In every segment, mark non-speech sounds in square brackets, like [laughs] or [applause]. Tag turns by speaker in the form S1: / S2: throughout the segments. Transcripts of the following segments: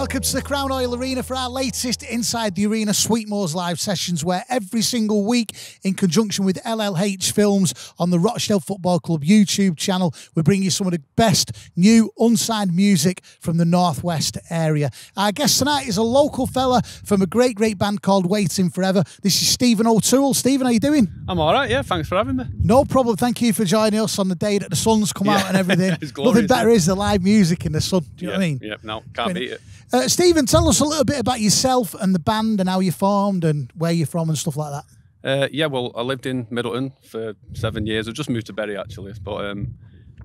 S1: Welcome to the Crown Oil Arena for our latest Inside the Arena Sweetmore's live sessions, where every single week, in conjunction with LLH Films on the Rochdale Football Club YouTube channel, we bring you some of the best new unsigned music from the Northwest area. Our guest tonight is a local fella from a great, great band called Waiting Forever. This is Steven O'Toole. Steven, how you doing?
S2: I'm all right, yeah. Thanks for having me.
S1: No problem. Thank you for joining us on the day that the sun's come out and everything. [laughs]
S2: It's
S1: Nothing better
S2: yeah.
S1: is the live music in the sun. Do you know what I mean?
S2: Yeah, no, can't beat it.
S1: Uh, Steven, tell us a little bit about yourself and the band and how you formed and where you're from and stuff like that.
S2: Uh, yeah, well, I lived in Middleton for seven years. I've just moved to Bury actually, but um,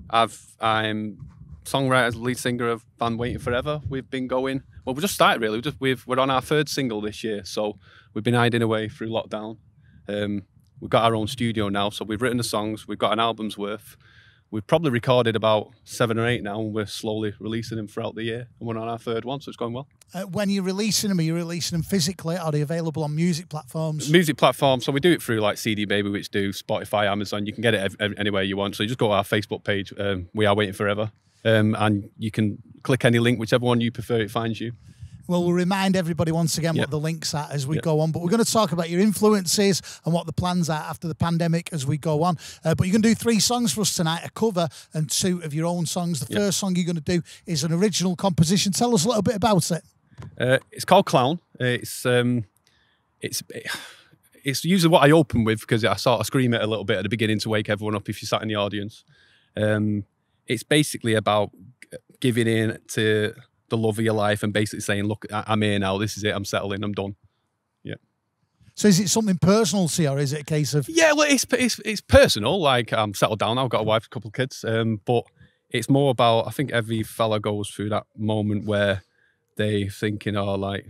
S2: I've I'm songwriter, lead singer of band Waiting Forever. We've been going. Well, we just started really. We just we've we're on our third single this year, so we've been hiding away through lockdown. Um, we've got our own studio now, so we've written the songs. We've got an album's worth. We've probably recorded about seven or eight now, and we're slowly releasing them throughout the year. And we're on our third one, so it's going well.
S1: Uh, when you're releasing them, are you releasing them physically? Are they available on music platforms?
S2: music platforms. So we do it through like CD Baby, which do Spotify, Amazon. You can get it ev- anywhere you want. So you just go to our Facebook page. Um, we are waiting forever, um, and you can click any link, whichever one you prefer. It finds you.
S1: Well, we'll remind everybody once again
S2: Yeah.
S1: what the links are as we
S2: Yeah.
S1: go on. But we're going to talk about your influences and what the plans are after the pandemic as we go on. Uh, but you're going to do three songs for us tonight a cover and two of your own songs. The
S2: Yeah.
S1: first song you're going to do is an original composition. Tell us a little bit about it.
S2: Uh, it's called Clown. It's um, it's [sighs] it's usually what I open with because I sort of scream it a little bit at the beginning to wake everyone up if you sat in the audience. Um, it's basically about giving in to the love of your life and basically saying, "Look, I- I'm here now. This is it. I'm settling. I'm done." Yeah.
S1: So is it something personal to you or is it a case of
S2: Yeah, well, it's it's it's personal. Like I'm settled down. I've got a wife, a couple of kids. Um, but it's more about. I think every fella goes through that moment where they thinking, "Oh, like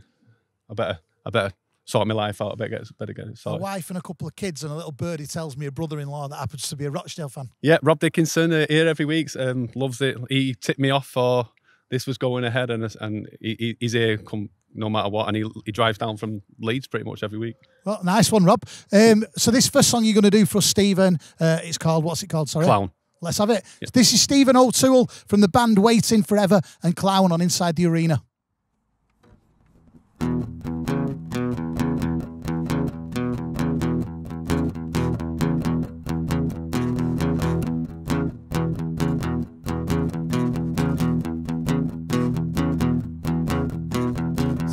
S2: I better, I better sort my life out. I better get, better get it
S1: a wife and a couple of kids and a little birdie tells me a brother-in-law that happens to be a Rochdale fan?
S2: Yeah, Rob Dickinson uh, here every week. Um, loves it. He tipped me off for this was going ahead, and and he, he- he's here come no matter what, and he he drives down from Leeds pretty much every week.
S1: Well, nice one, Rob. Um, so this first song you're going to do for us, Steven, uh, it's called, what's it called? Sorry.
S2: Clown.
S1: Let's have it. This is Steven O'Toole from the band Waiting Forever and Clown on Inside the Arena.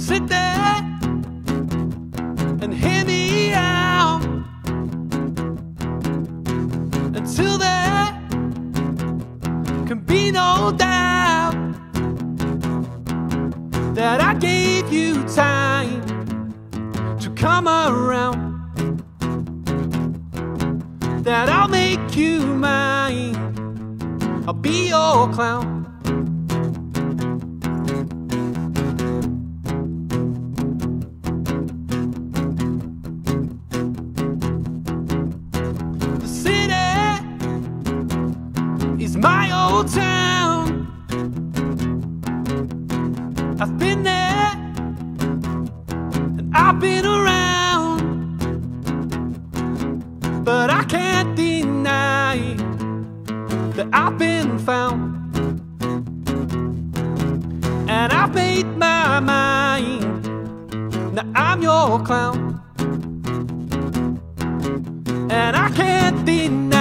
S3: Sit there and hear me out until there can be no doubt that I gave you time to come around. That I'll make you mine. I'll be your clown. My mind. Now I'm your clown. And I can't deny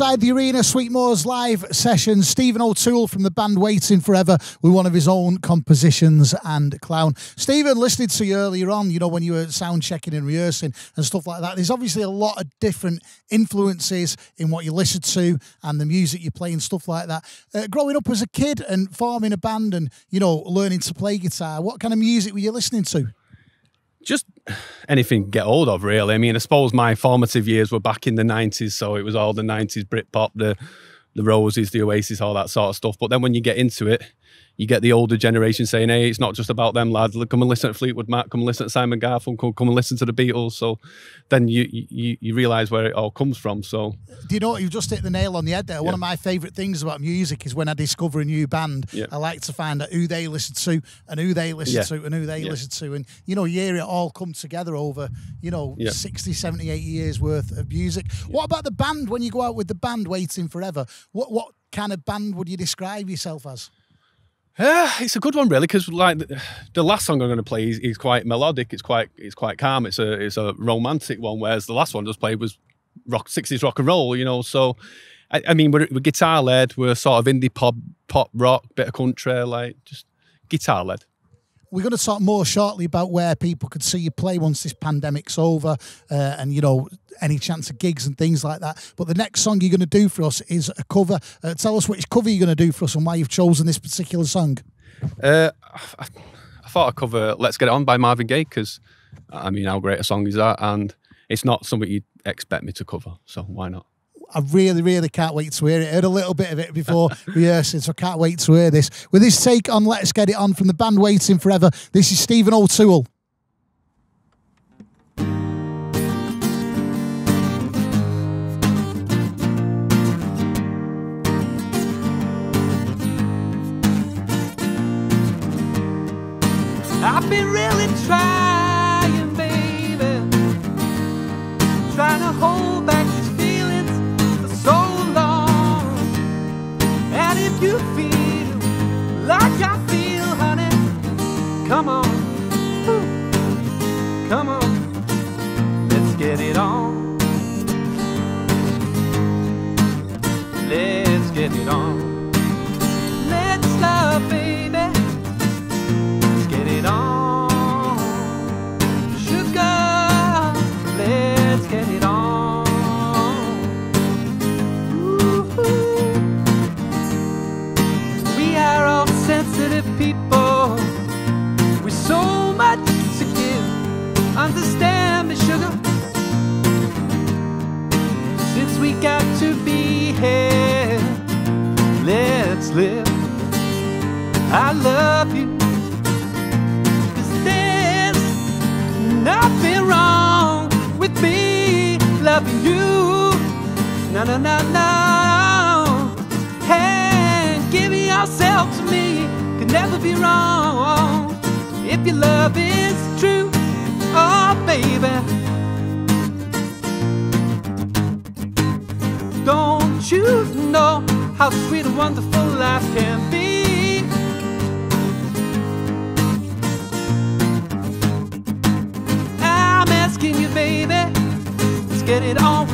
S1: Inside the Arena, Sweetmore's live session. Steven O'Toole from the band Waiting Forever with one of his own compositions and clown. Steven, listening to you earlier on, you know, when you were sound checking and rehearsing and stuff like that, there's obviously a lot of different influences in what you listen to and the music you play and stuff like that. Uh, growing up as a kid and forming a band and, you know, learning to play guitar, what kind of music were you listening to?
S4: Just anything get hold of really. I mean, I suppose my formative years were back in the nineties, so it was all the nineties Britpop, the the Roses, the Oasis, all that sort of stuff. But then when you get into it, you get the older generation saying, "Hey, it's not just about them lads. Come and listen to Fleetwood Mac. Come and listen to Simon Garfunkel. Come and listen to the Beatles." So then you you, you realize where it all comes from. So
S1: do you know what? You've just hit the nail on the head there.
S4: Yeah.
S1: One of my favourite things about music is when I discover a new band,
S4: Yeah.
S1: I like to find out who they listen to and who they listen
S4: Yeah.
S1: to and who they listen to. And, you know, you hear it all come together over, you know,
S4: Yeah.
S1: 60, 70, 80 years worth of music. What about the band? When you go out with the band Waiting Forever, what, what kind of band would you describe yourself as?
S4: Yeah, [sighs] it's a good one really because like the, [sighs] the last song I'm going to play is, is quite melodic. It's quite it's quite calm. It's a it's a romantic one. Whereas the last one just played was rock sixties rock and roll. You know, so I, I mean we're, we're guitar led. We're sort of indie pop pop rock, bit of country, like just guitar led.
S1: We're going to talk more shortly about where people could see you play once this pandemic's over, uh, and you know any chance of gigs and things like that. But the next song you're going to do for us is a cover. Uh, tell us which cover you're going to do for us and why you've chosen this particular song.
S4: Uh, I, I thought I'd cover "Let's Get It On" by Marvin Gaye because I mean how great a song is that, and it's not something you'd expect me to cover. So why not?
S1: I really, really can't wait to hear it. I heard a little bit of it before [laughs] rehearsing, so I can't wait to hear this. With this take on Let's Get It On from the band Waiting Forever, this is Steven O'Toole.
S2: I've been really trying, come on. Understand me, sugar. Since we got to be here, let's live. I love you. Cause there's nothing wrong with me loving you. No, no, no, no. And giving yourself to me can never be wrong. If your love is baby. Don't you know how sweet and wonderful life can be? I'm asking you, baby, let's get it on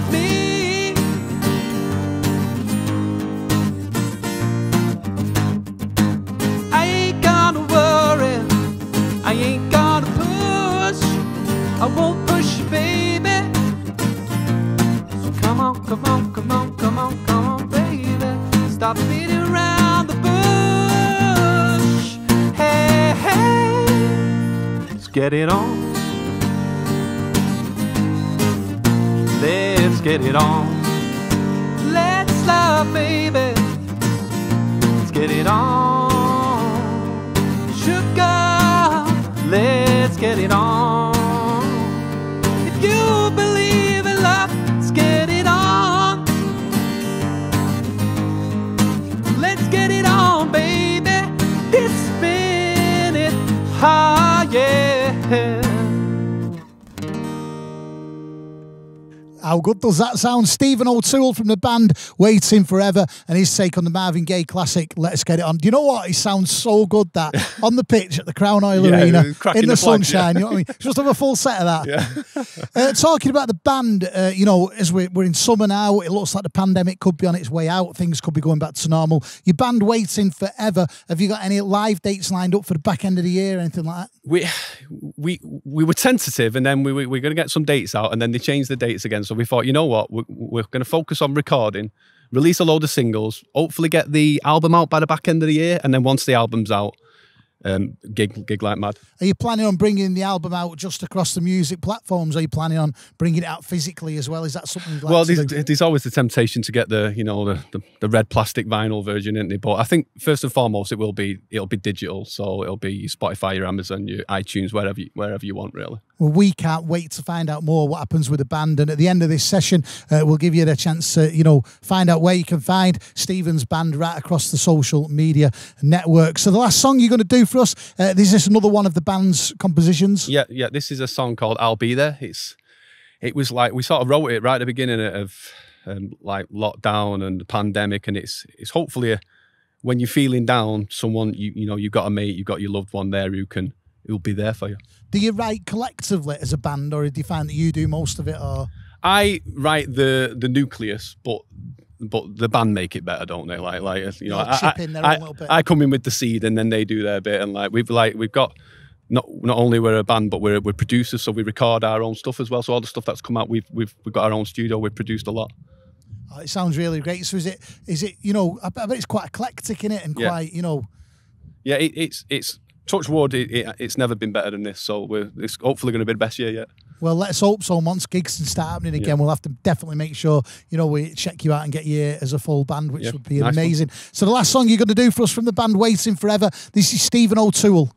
S2: Stop beating around the bush. Hey, hey, let's get it on. Let's get it on. Let's love, baby. Let's get it on. Sugar, let's get it on.
S1: How good does that sound? Steven O'Toole from the band Waiting Forever and his take on the Marvin Gaye classic Let's Get It On. Do you know what? It sounds so good that [laughs] on the pitch at the Crown Oil
S2: Yeah,
S1: Arena [laughs] in the,
S2: the
S1: sunshine.
S2: yeah.
S1: You know what I mean? Just have a full set of that. [laughs]
S2: Yeah.
S1: Uh, talking about the band, uh, you know, as we're, we're in summer now, it looks like the pandemic could be on its way out. Things could be going back to normal. Your band Waiting Forever. Have you got any live dates lined up for the back end of the year, or anything like that?
S2: we we we were tentative, and then we, we we're going to get some dates out, and then they changed the dates again. So we thought, you know what, we're, we're going to focus on recording, release a load of singles, hopefully get the album out by the back end of the year, and then once the album's out, um, gig gig like mad.
S1: Are you planning on bringing the album out just across the music platforms? Are you planning on bringing it out physically as well? Is that something you'd like
S2: well,
S1: to
S2: there's, there's always the temptation to get the you know the, the, the red plastic vinyl version, isn't there? But I think first and foremost, it will be it'll be digital, so it'll be your Spotify, your Amazon, your iTunes, wherever you, wherever you want, really.
S1: Well, we can't wait to find out more what happens with the band. And at the end of this session, uh, we'll give you the chance to, you know, find out where you can find Steven's band right across the social media network. So the last song you're going to do for us, uh, is this another one of the band's compositions?
S2: Yeah, yeah. This is a song called "I'll Be There." It's it was like we sort of wrote it right at the beginning of um, like lockdown and the pandemic, and it's it's hopefully a, when you're feeling down, someone you you know you've got a mate, you've got your loved one there who can who'll be there for you.
S1: Do you write collectively as a band, or do you find that you do most of it? Or
S2: I write the the nucleus, but but the band make it better, don't they? Like like you know, I, I- I-
S1: own little bit.
S2: I come in with the seed, and then they do their bit, and like we've like we've got. Not, not only we're a band, but we're, we're producers, so we record our own stuff as well. So all the stuff that's come out, we've we've we've got our own studio. We've produced a lot.
S1: oh, it sounds really great. So is it? Is it? You know, I bet I bet it's quite eclectic in it, and
S2: Yeah.
S1: quite, you know.
S2: Yeah, it, it's it's touch wood. It, it, it's never been better than this. So we're it's hopefully going to be the best year yet.
S1: Well, let's hope so. Once gigs can start happening again, we'll have to definitely make sure you know we check you out and get you as a full band, which would be
S2: nice one.
S1: amazing. So the last song you're going to do for us from the band Waiting Forever. This is Steven O'Toole.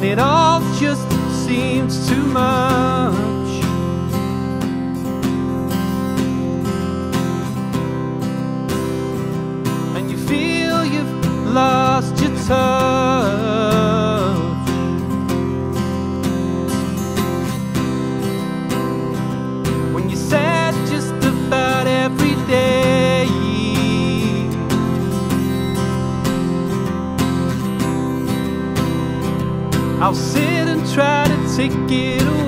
S3: When it all just seems too much. And you feel you've lost your touch. Try to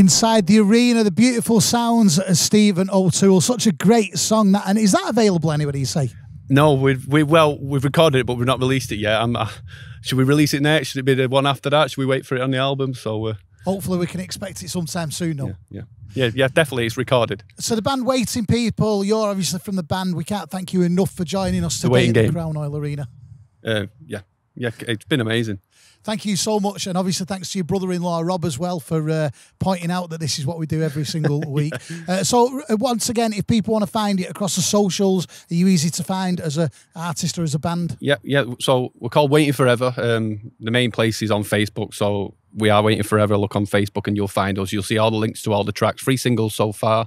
S1: Inside the arena, the beautiful sounds of Steven O'Toole. Such a great song that, and is that available anywhere? You say?
S2: No, we've we well we've recorded it, but we've not released it yet. I'm, uh, should we release it next? Should it be the one after that? Should we wait for it on the album? So uh,
S1: Hopefully, we can expect it sometime soon. No.
S2: yeah, yeah, yeah, yeah, definitely, it's recorded.
S1: So the band waiting people, you're obviously from the band. We can't thank you enough for joining us today
S2: Waiting
S1: at the
S2: Game.
S1: Crown Oil Arena.
S2: Uh, yeah, yeah, it's been amazing.
S1: Thank you so much, and obviously thanks to your brother-in-law Rob as well for uh, pointing out that this is what we do every single [laughs] week. Uh, so uh, once again, if people want to find it across the socials, are you easy to find as a artist or as a band?
S2: Yeah, yeah. So we're called Waiting Forever. Um, the main place is on Facebook. So we are Waiting Forever. Look on Facebook and you'll find us. You'll see all the links to all the tracks, three singles so far.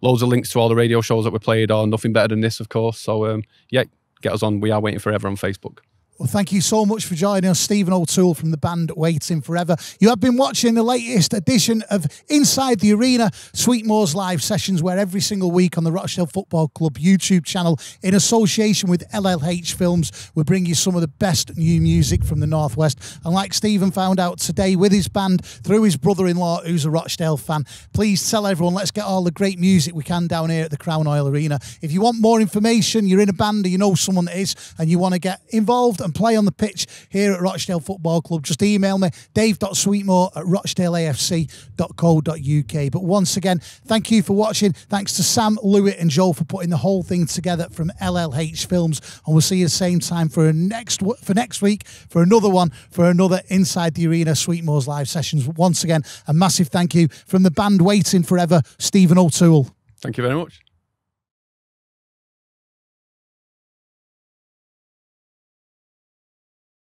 S2: Loads of links to all the radio shows that we played on. Nothing better than this, of course. So um, yeah, get us on. We are Waiting Forever on Facebook.
S1: Well, thank you so much for joining us, Steven O'Toole from the band Waiting Forever. You have been watching the latest edition of Inside the Arena, Sweetmore's live sessions, where every single week on the Rochdale Football Club YouTube channel, in association with LLH Films, we bring you some of the best new music from the Northwest. And like Steven found out today with his band through his brother in law, who's a Rochdale fan, please tell everyone, let's get all the great music we can down here at the Crown Oil Arena. If you want more information, you're in a band or you know someone that is, and you want to get involved and play on the pitch here at Rochdale Football Club, just email me, dave.sweetmore at rochdaleafc.co.uk. But once again, thank you for watching. Thanks to Sam, Lewitt, and Joel for putting the whole thing together from LLH Films. And we'll see you the same time for next for next week for another one for another Inside the Arena Sweetmore's live sessions. Once again, a massive thank you from the band waiting forever, Steven O'Toole.
S2: Thank you very much.